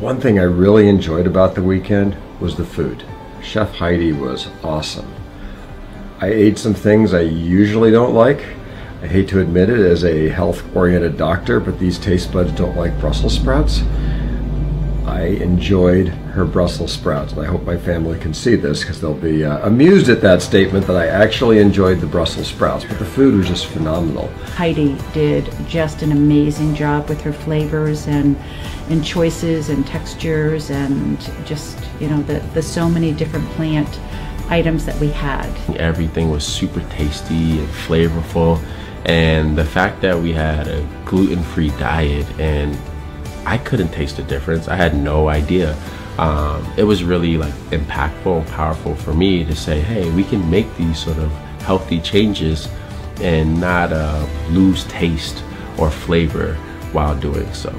One thing I really enjoyed about the weekend was the food. Chef Heidi was awesome. I ate some things I usually don't like. I hate to admit it as a health-oriented doctor, but these taste buds don't like Brussels sprouts. I enjoyed her Brussels sprouts, and I hope my family can see this because they'll be uh, amused at that statement that I actually enjoyed the Brussels sprouts, but the food was just phenomenal. Heidi did just an amazing job with her flavors and and choices and textures and just you know the, the so many different plant items that we had. Everything was super tasty and flavorful and the fact that we had a gluten-free diet and I couldn't taste the difference. I had no idea. Um, it was really like impactful and powerful for me to say, hey, we can make these sort of healthy changes and not uh, lose taste or flavor while doing so.